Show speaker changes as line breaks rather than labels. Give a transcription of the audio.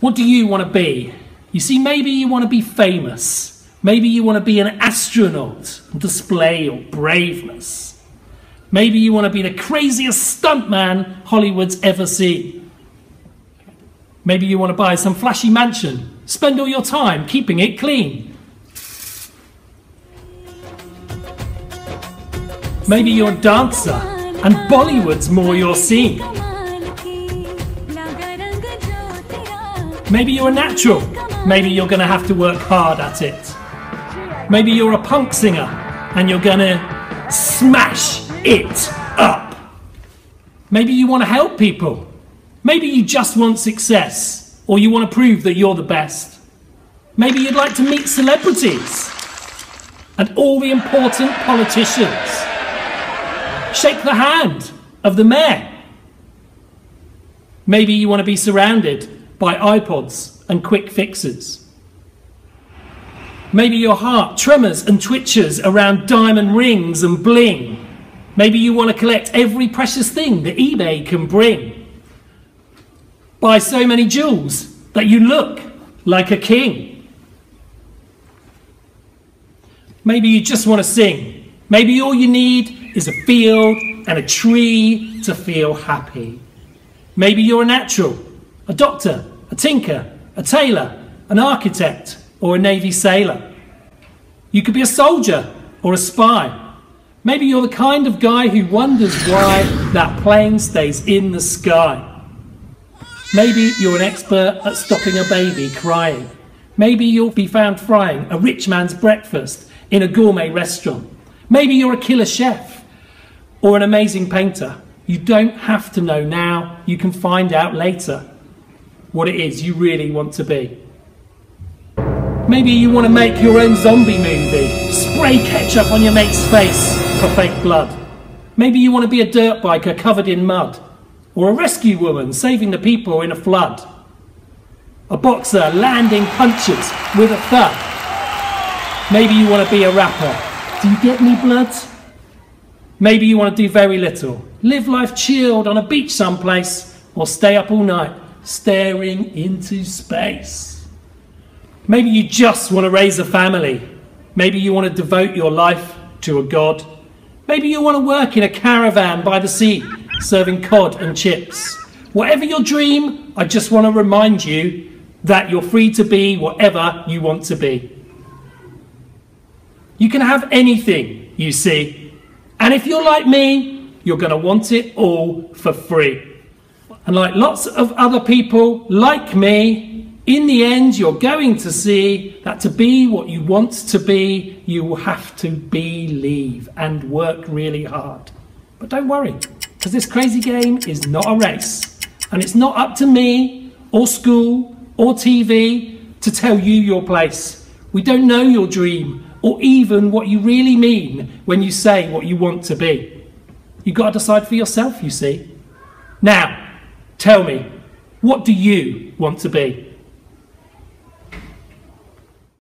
What do you want to be? You see, maybe you want to be famous. Maybe you want to be an astronaut and display your braveness. Maybe you want to be the craziest stuntman Hollywood's ever seen. Maybe you want to buy some flashy mansion, spend all your time keeping it clean. Maybe you're a dancer and Bollywood's more your scene. Maybe you're a natural. Maybe you're going to have to work hard at it. Maybe you're a punk singer and you're going to smash it up. Maybe you want to help people. Maybe you just want success or you want to prove that you're the best. Maybe you'd like to meet celebrities and all the important politicians. Shake the hand of the mayor. Maybe you want to be surrounded by iPods and quick fixes. Maybe your heart tremors and twitches around diamond rings and bling. Maybe you want to collect every precious thing that eBay can bring. Buy so many jewels that you look like a king. Maybe you just want to sing. Maybe all you need is a field and a tree to feel happy. Maybe you're a natural a doctor, a tinker, a tailor, an architect, or a Navy sailor. You could be a soldier or a spy. Maybe you're the kind of guy who wonders why that plane stays in the sky. Maybe you're an expert at stopping a baby crying. Maybe you'll be found frying a rich man's breakfast in a gourmet restaurant. Maybe you're a killer chef or an amazing painter. You don't have to know now, you can find out later what it is you really want to be. Maybe you want to make your own zombie movie, spray ketchup on your mate's face for fake blood. Maybe you want to be a dirt biker covered in mud, or a rescue woman saving the people in a flood. A boxer landing punches with a thud. Maybe you want to be a rapper. Do you get me, blood? Maybe you want to do very little. Live life chilled on a beach someplace, or stay up all night staring into space. Maybe you just want to raise a family. Maybe you want to devote your life to a god. Maybe you want to work in a caravan by the sea, serving cod and chips. Whatever your dream, I just want to remind you that you're free to be whatever you want to be. You can have anything, you see. And if you're like me, you're going to want it all for free. And like lots of other people like me, in the end, you're going to see that to be what you want to be, you will have to believe and work really hard. But don't worry, because this crazy game is not a race. And it's not up to me, or school, or TV to tell you your place. We don't know your dream, or even what you really mean when you say what you want to be. You've got to decide for yourself, you see. Now, Tell me, what do you want to be?